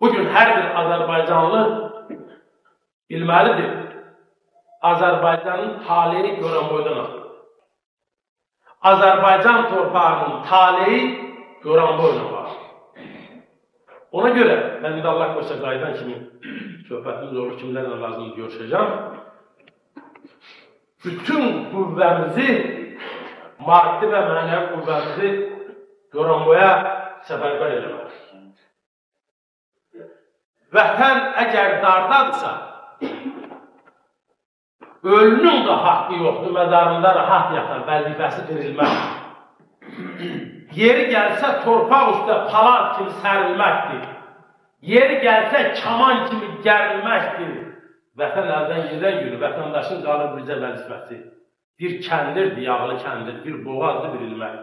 Bugün hər bir Azərbaycanlı bilməlidir. Azərbaycanın taleyi görən boydan asılır. Azərbaycan torpağının taleyi görən boydan var. Ona görə mən indi Allah qoysa qaydan kimi söhbətimiz olur, kimlərlə lazımdır görüşəcəm. Bütün qüvvəmizi, maddi və mənəvi qüvvəmizi görən boya səfərbər eləmək. Vətən əgər dardadırsa, ölünün də haqqı yoxdur, mədarında rahat yatar, vəzifəsi dirilmək. Yeri gəlsə torpaq üstə palaz kimi sərilməkdir. Yeri gəlsə kaman kimi gərilməkdir. Vətən əldən gedən günü vətəndaşın qalır bizə vəzifəsi. Bir kəndirdir, yağlı kəndir, bir boğazdır, bir ilmək.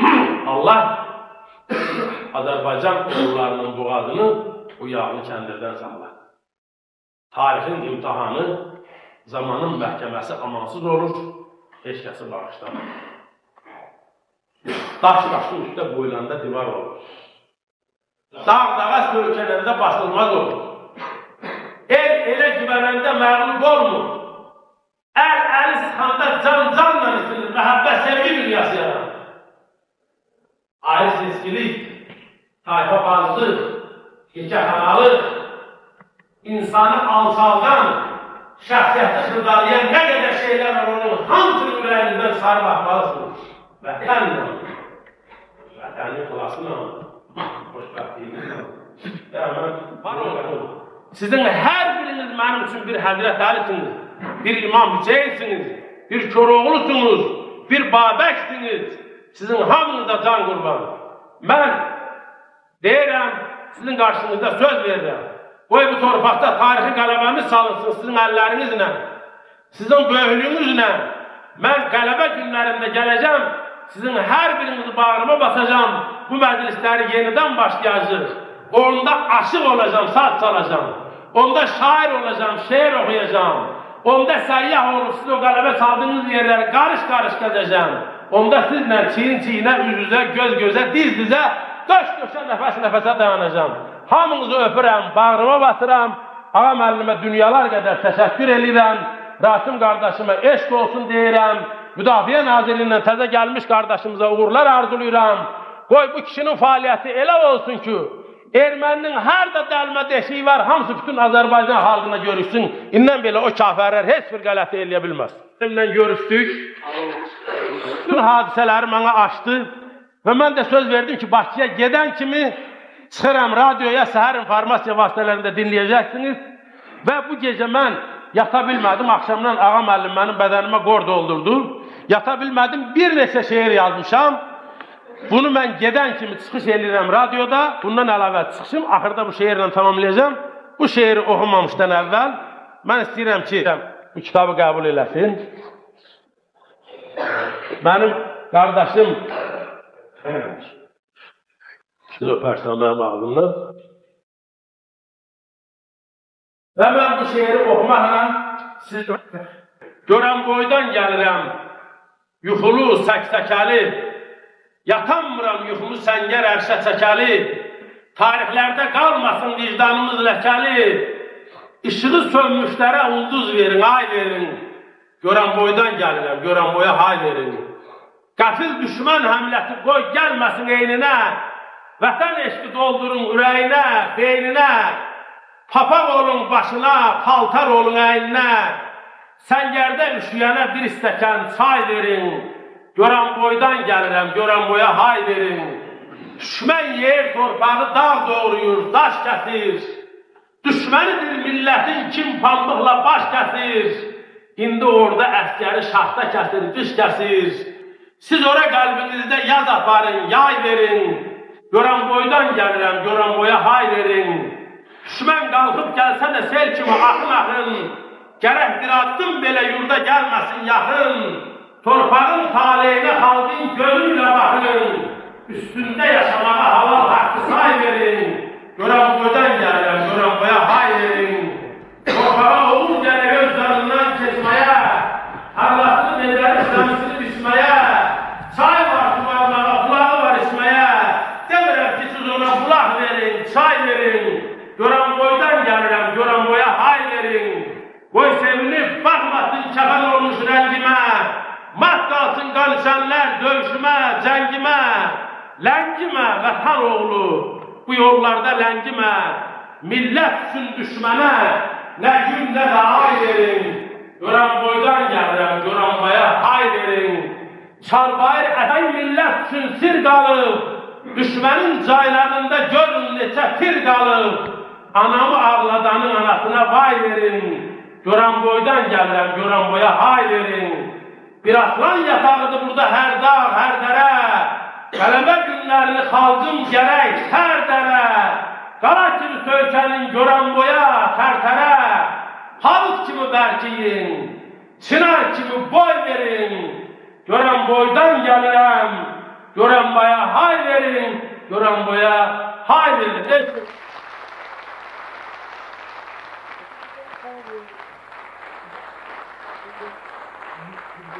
Allah Azərbaycan oğullarının boğazını o yağlı kəndirdən saxlar. Tarixin imtihanı, zamanın məhkəməsi amansız olur, heç kəsi bağışlamır. Daş daşın üstə boylanda divar olur. Dağ dağa söykənəndə basılmaz olur. El elə güvənəndə məğlub olmur. Əl əli sıxanda can canla itilir, məhəbbət sevgi dünyası yaranır. Ayrı seskilik, tayfa bazlıq, gecə hənalıq, insanı alçaldan, şəxsiyyəti xırdalayan nə qədər şeylər var onun hamısını ürəyinizdən sarı baxmalısınız. Vətənlə, vətənin var olun. Sizin hər biriniz mənim üçün bir Həzrət Əlisiniz, bir İmam Hüseynsiniz, bir Koroğlusunuz, bir Babəksiniz. Sizin hamınıza can. Mən deyirəm, sizin qarşınızda söz verirəm. Qoy bu torpaqda tarixi qələbəmiz salınsın sizin əllərinizlə, sizin böyüklüyünüzlə. Mən qələbə günlərində gələcəm, sizin hər birinizi bağrıma basacağım, bu məclisləri yenidən başlayacaq. Onda aşıq olacağım, saat çalacağım. Onda şair olacağım, şeir oxuyacağım. Onda səyyah olub siz o qələbə çaldığınız yerləri qarış-qarış gəzəcəm. Onda sizlə çiyin-çiyinə, üz-üzə, göz-gözə, diz-dizə, döş-döşə, nəfəs-nəfəsə dayanacağım. Hamınızı öpürəm, bağrıma batıram. Ağa müəllimə dünyalar qədər təşəkkür edirəm. Rasim qardaşıma eşq olsun deyirəm. Müdafiə Nazirliyindən təzə gəlmiş qardaşımıza uğurlar arzulayıram. Qoy bu kişinin fəaliyyəti elə olsun ki, erməninin hər də dəlmə deşiyi var, hamısı bütün Azərbaycan xalqına görüşsün. İndən belə o kafirlər heç bir qələti eləyə bilməz. Bizimlə görüşdük. Bütün hadisələri mənə açdı və mən də söz verdim ki, Bakıya gedən kimi çıxıram radioya, səhər informasiya vasitələrində dinləyəcəksiniz və bu gecə mən yata bilmədim, axşamdan ağa müəllim mənim bədənimə qor doldurdu. Yata bilmədim, bir neçə şeir yazmışam. Bunu mən gedən kimi çıxış edirəm radioda. Bundan əlavə çıxışım, axırda bu şeirlə tamamlayacağam. Bu şeiri oxunmamışdan əvvəl mən istəyirəm ki, bu kitabı qəbul eləsin. Mənim qardaşım Siz öpərsən mənim ağzımdan. Və mən bu şeiri oxumaqla siz görən boydan gəlirəm. Yuxulu, səksəkəli, yatanmıram yuxumu səngər ərşə çəkəli, tarixlərdə qalmasın vicdanımız ləkəli, işığı sönmüşlərə ulduz verin, ay verin, görən boydan gəlirəm, görən boya hay verin. Qəfil düşmən həmləti qoy gəlməsin eyninə, vətən eşqi doldurun ürəyinə, beyninə, papaq olun başına, paltar olun əyninə, Səngərdə üşüyənə bir stəkan çay verin. Görən boydan gəlirəm, görən boya hay verin. Düşmən yer torpağı dağ doğruyur, daş kəsir. Düşmənidir millətin kim pambıqla baş kəsir. İndi orada əskəri şahta kəsir, diş kəsir. Siz ora qəlbinizdə yaz aparın, yay verin. Görən boydan gəlirəm, görən boya hay verin. Düşmən qalxıb gəlsə də sel kimi axın axın. Gərək bir addım belə yurda gəlməsin yaxın. Torpağın taleyinə xalqın gözüylə baxın. Üstündə yaşamağa altın qalişənlər döyüşümə, cəngimə, ləngimə, vətən oğlu, bu yollarda ləngimə, millət üçün düşmənə, nə gün nə də ay verin, görən boydan gəlirəm, görən boya hay verin, Çarbayır ətəy millət üçün sir qalıb, düşmənin caylarında görün neçə pir qalıb, anamı ağladanın anasına vay verin, görən boydan gəlirəm, görən boya hay verin, bir aslan yatağıdır burada hər dağ, hər dərə, qələbə günlərini xalqım gərək hər dərə, qara kimi söykənin görən boya tərtərə, halk kimi bərkiyin, çınar kimi boy verin, görən boydan gəlirəm, görən boya hay verin, görən boya hay verin.